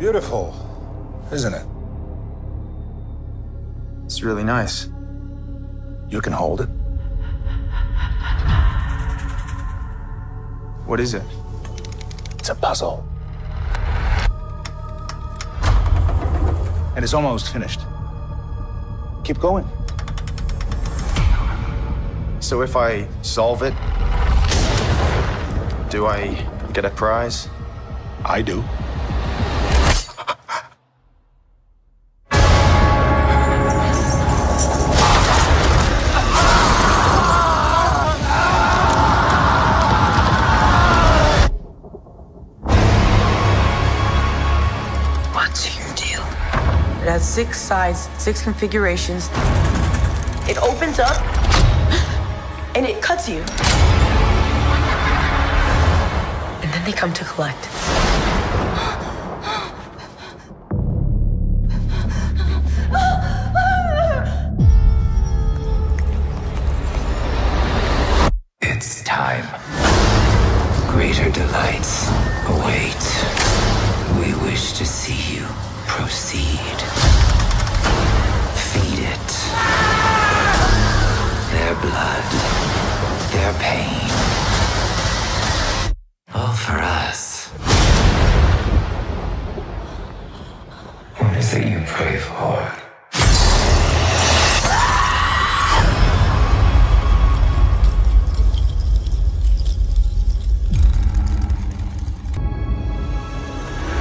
Beautiful, isn't it? It's really nice. You can hold it. What is it? It's a puzzle. And it's almost finished. Keep going. So if I solve it, do I get a prize? I do. Has six sides, six configurations. It opens up and it cuts you. And then they come to collect. It's time. Greater delights await. Pain. All for us. What is it you pray for?